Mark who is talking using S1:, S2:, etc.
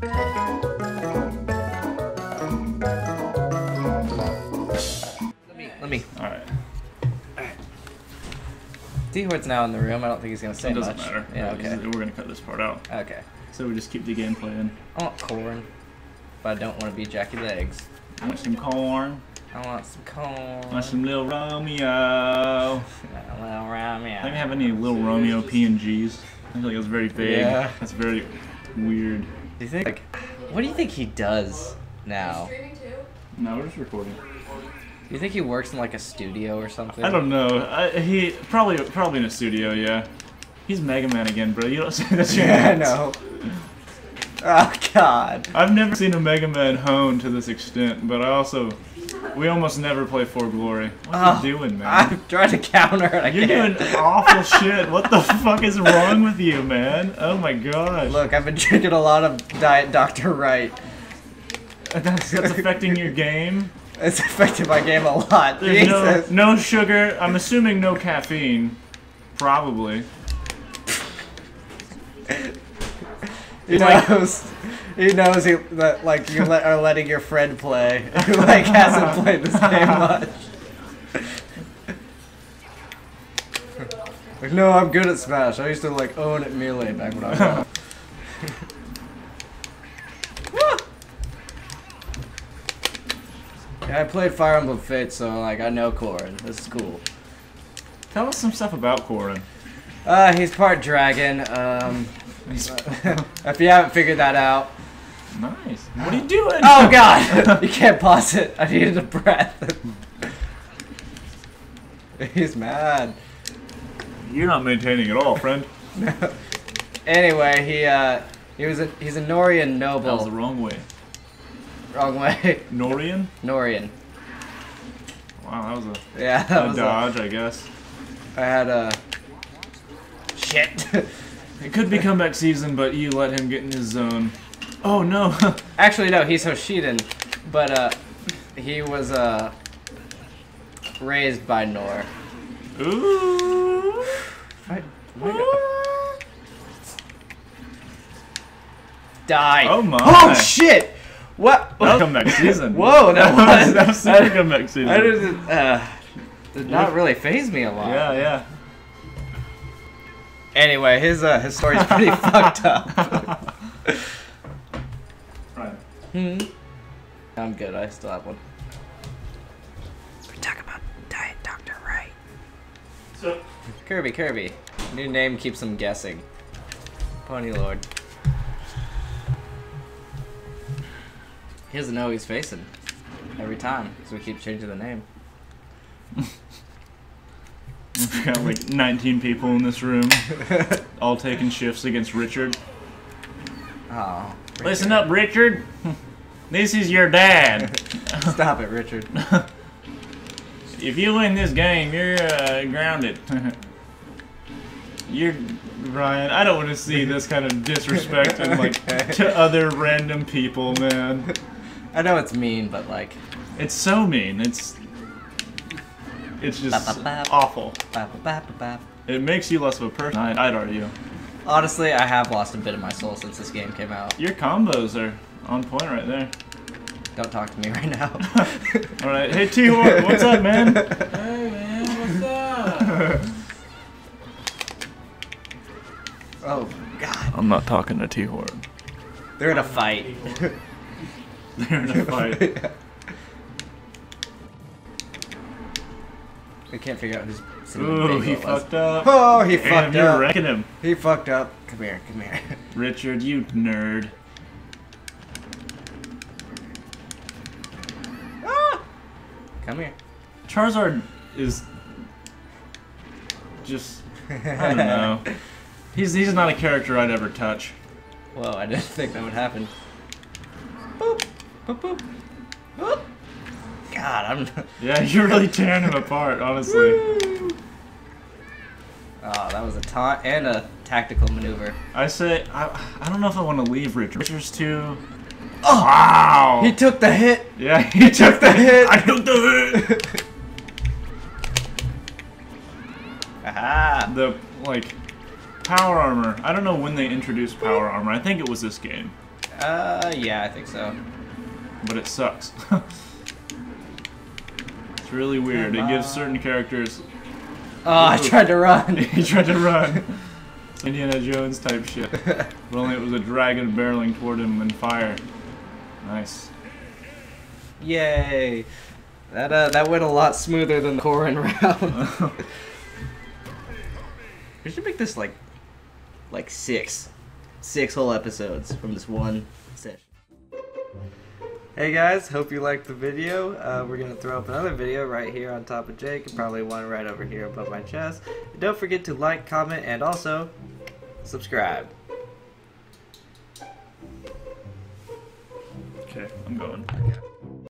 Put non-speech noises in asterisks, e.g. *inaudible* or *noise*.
S1: Let me. Let me.
S2: Alright.
S1: T-Hort's now in the room. I don't think he's gonna say
S2: It doesn't
S1: much.
S2: matter.
S1: Yeah. okay.
S2: We're gonna cut this part out.
S1: Okay.
S2: So we just keep the gameplay in.
S1: I want corn, but I don't want to be Jackie Legs.
S2: I want some corn?
S1: I want some corn.
S2: I Want some Lil Romeo? *laughs*
S1: Little Romeo.
S2: I don't have any Lil Romeo PNGs. I feel like it's very vague.
S1: Yeah.
S2: That's very weird.
S1: Do you think? Like, what do you think he does now?
S3: Streaming too?
S2: No, we're just recording.
S1: Do you think he works in like a studio or something?
S2: I don't know. I, he probably probably in a studio. Yeah. He's Mega Man again, bro. You don't *laughs* say that.
S1: Yeah, I know. Oh God.
S2: I've never seen a Mega Man hone to this extent, but I also we almost never play For Glory. What are
S1: Oh,
S2: you doing, man?
S1: I'm trying to counter and I
S2: You're
S1: can't.
S2: doing awful *laughs* shit. What the fuck is wrong with you, man? Oh my god.
S1: Look, I've been drinking a lot of Diet Dr. Rite.
S2: That's, that's affecting your game. *laughs*
S1: It's affected my game a lot.
S2: There's no,
S1: Jesus.
S2: no sugar. I'm assuming no caffeine. Probably. *laughs*
S1: He
S2: like-
S1: knows. He knows he, that like you let, are letting your friend play who *laughs* like hasn't played this game much. like, no, I'm good at Smash. I used to like own it melee back when I was. young." *laughs* yeah, I played Fire Emblem Fates, so like I know Corrin. This is cool.
S2: Tell us some stuff about Corrin.
S1: Uh, he's part dragon. Um, *laughs* if you haven't figured that out,
S2: Nice. What are you doing?
S1: Oh god! *laughs* *laughs* you can't pause it. I needed a breath. *laughs* He's mad.
S2: You're not maintaining at all, friend.
S1: Anyway, he uh he was a he's a Nohrian noble.
S2: That was the wrong way.
S1: Wrong way.
S2: Nohrian?
S1: Nohrian.
S2: Wow, that was a,
S1: Yeah, that
S2: a
S1: was a,
S2: dodge, I guess.
S1: I had a shit.
S2: It could be comeback season, but you let him get in his zone. Oh no! *laughs*
S1: Actually no, he's Hoshidan, but uh he was uh raised by Nohr.
S2: Ooh!
S1: I, God. Die.
S2: Oh my!
S1: Oh shit! What?
S2: That was comeback season. *laughs*
S1: Whoa, that was-
S2: that was super comeback season.
S1: I didn't. Uh, did not really phase me a lot.
S2: Yeah, yeah.
S1: Anyway, his uh, his story's pretty *laughs* fucked up.
S2: Rite.
S1: Hmm. I'm good. I still have one. We're talking about Diet Doctor Right.
S2: So,
S1: Kirby, Kirby. New name keeps him guessing. Pony Lord. He doesn't know who he's facing every time, so we keep changing the name.
S2: we've got like 19 people in this room, all taking shifts against Richard.
S1: Oh.
S2: Listen up, Richard. This is your dad. *laughs*
S1: Stop it, Richard. *laughs*
S2: If you win this game, you're uh, grounded. you're Ryan. I don't want to see this kind of disrespect and like *laughs*
S1: Okay.
S2: to other random people, man.
S1: I know it's mean, but like,
S2: It's so mean. It's it's just awful. It makes you less of a person. I'd argue.
S1: Honestly, I have lost a bit of my soul since this game came out.
S2: Your combos are on point right there.
S1: Don't talk to me right now. *laughs*
S2: All right, hey T Hort, what's up, man? *laughs*
S4: Hey man, what's up? *laughs*
S1: oh God,
S2: I'm not talking to T Hort.
S1: they're in a fight.
S2: They're in a fight.
S1: We can't figure out who's sitting
S2: Ooh, he fucked up.
S1: Oh, he
S2: Damn,
S1: fucked
S2: you're
S1: up.
S2: wrecking him.
S1: He fucked up. Come here, come here. *laughs*
S2: Richard, you nerd.
S1: Ah! Come here.
S2: Charizard is just I don't *laughs* know. He's he's not a character I'd ever touch.
S1: Whoa, I didn't *laughs* think that would happen. Boop, boop, boop. Boop. God, I'm.
S2: Yeah, you're really tearing him apart, honestly. *laughs*
S1: Oh, that was a taunt and a tactical maneuver.
S2: I say I I don't know if I want to leave Richard. Richard's too. Oh wow!
S1: He took the hit.
S2: yeah, he took
S1: the hit.
S2: I took the hit. *laughs*
S1: Aha.
S2: the like power armor. I don't know when they introduced power armor. I think it was this game.
S1: Uh, yeah, I think so.
S2: but it sucks. *laughs* it's really weird. It gives certain characters.
S1: Oh, I tried to run. *laughs*
S2: he tried to run. *laughs* Indiana Jones type shit. But only it was a dragon barreling toward him and fire. Nice.
S1: Yay! That uh, that went a lot smoother than the Corrin *laughs* round. we should make this like, like six, six whole episodes from this one session. Hey guys, hope you liked the video. Uh, we're gonna throw up another video right here on top of Jake, and probably one right over here above my chest. And don't forget to like, comment, and also subscribe.
S2: Okay, I'm going.
S1: Okay.